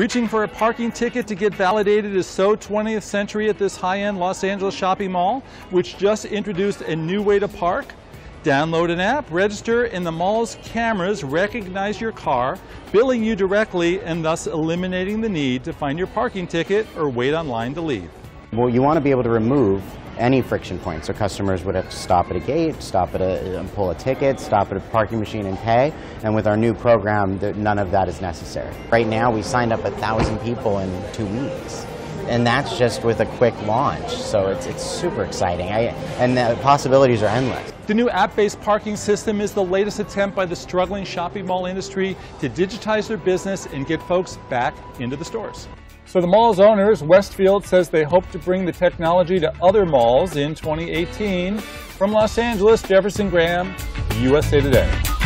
Reaching for a parking ticket to get validated is so 20th century at this high-end Los Angeles shopping mall, which just introduced a new way to park. Download an app, register, and the mall's cameras recognize your car, billing you directly and thus eliminating the need to find your parking ticket or wait online to leave. Well, you want to be able to remove any friction point. So customers would have to stop at a gate, stop at a, pull a ticket, stop at a parking machine and pay. And with our new program, none of that is necessary. Right now, we signed up a thousand people in two weeks. And that's just with a quick launch. So it's, it's super exciting. I, and the possibilities are endless. The new app-based parking system is the latest attempt by the struggling shopping mall industry to digitize their business and get folks back into the stores. So the mall's owners, Westfield, says they hope to bring the technology to other malls in 2018. From Los Angeles, Jefferson Graham, USA Today.